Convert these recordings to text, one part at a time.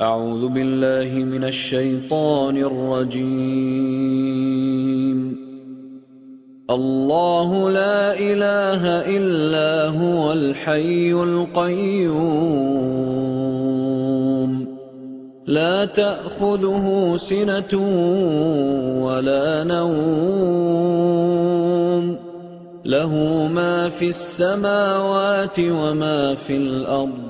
أعوذ بالله من الشيطان الرجيم. الله لا إله إلا هو الحي القيوم. لا تأخذه سنة ولا نوم. له ما في السماوات وما في الأرض.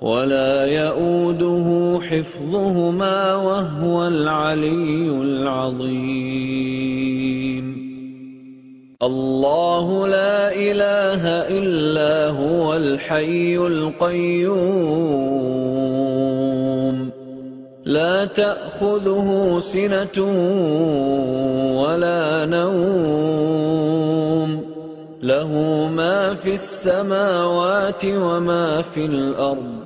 ولا يؤوده حفظهما وهو العلي العظيم. الله لا إله إلا هو الحي القيوم. لا تأخذه سنة ولا نوم. له ما في السماوات وما في الأرض.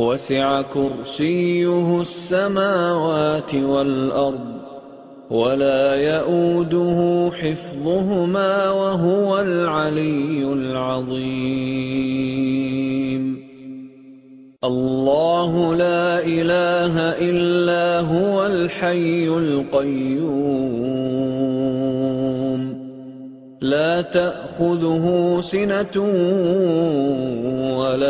وسع كرسيه السماوات والأرض ولا يؤوده حفظهما وهو العلي العظيم. الله لا إله إلا هو الحي القيوم. لا تأخذه سنة ولا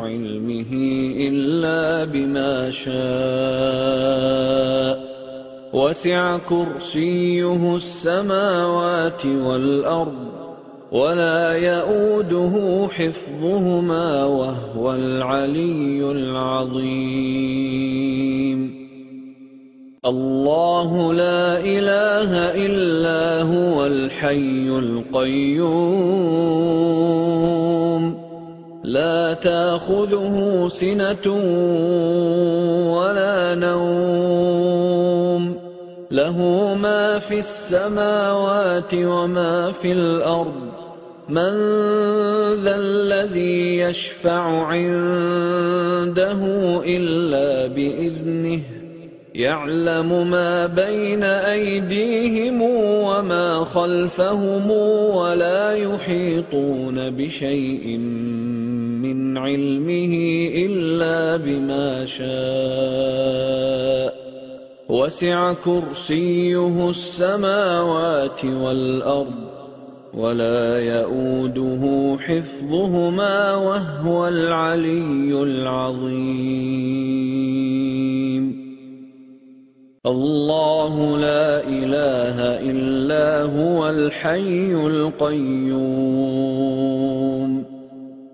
علمه إلا بما شاء. وسع كرسيه السماوات والأرض ولا يؤوده حفظهما وهو العلي العظيم. الله لا إله إلا هو الحي القيوم. لا تأخذه سنة ولا نوم. له ما في السماوات وما في الأرض. من ذا الذي يشفع عنده إلا بإذنه. يعلم ما بين أيديهم وما خلفهم ولا يحيطون بشيء. من علمه إلا بما شاء. وسع كرسيه السماوات والأرض ولا يؤوده حفظهما وهو العلي العظيم. الله لا إله إلا هو الحي القيوم.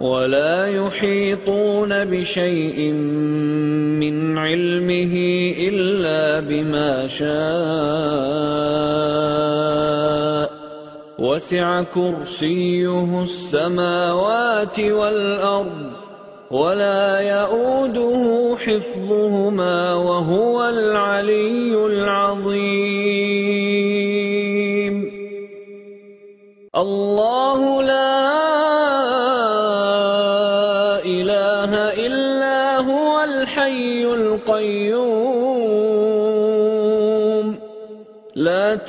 ولا يحيطون بشيء من علمه إلا بما شاء. وسع كرسيه السماوات والأرض ولا يؤوده حفظهما وهو العلي العظيم. الله لا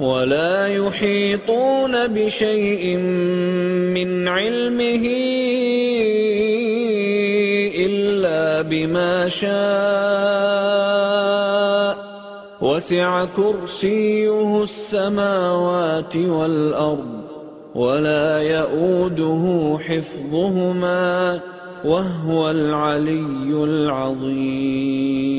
ولا يحيطون بشيء من علمه إلا بما شاء وسع كرسيه السماوات والأرض ولا يؤوده حفظهما وهو العلي العظيم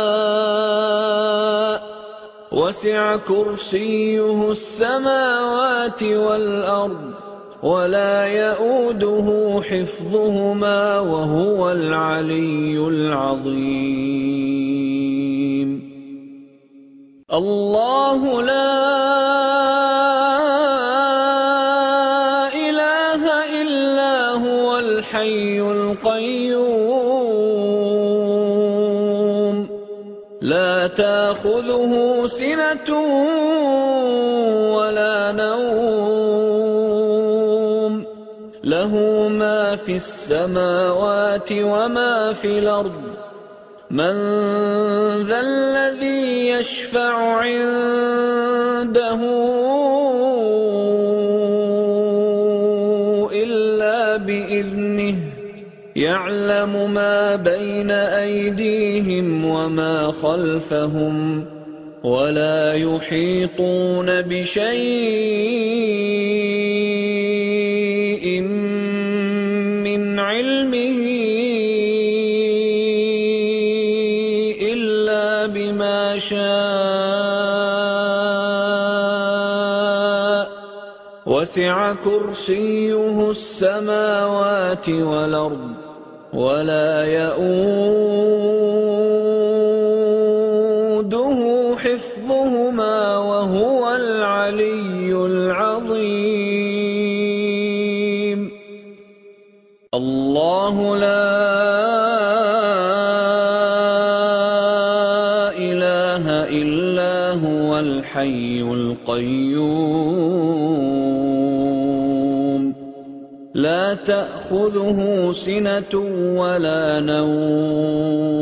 وسع كرسيه السماوات والأرض ولا يؤوده حفظهما وهو العلي العظيم. الله لا إله إلا هو الحي القيوم. لا تأخذه سنة ولا نوم. له ما في السماوات وما في الأرض. من ذا الذي يشفع عنده إلا بإذنه يعلم ما بين أيديهم وما خلفهم. ولا يحيطون بشيء من علمه إلا بما شاء. وسع كرسيه السماوات والأرض ولا يؤوده حفظهما وهو العلي العظيم. الله لا إله إلا هو الحي القيوم. لا تأخذه سنة ولا نوم.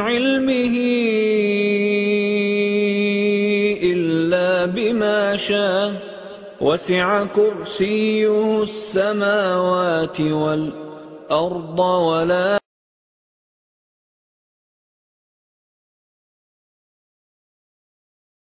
بما شاء وسع كرسيه السماوات والأرض ولا